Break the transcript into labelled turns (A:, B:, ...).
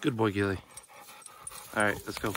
A: Good boy, Gilly. All right, let's go.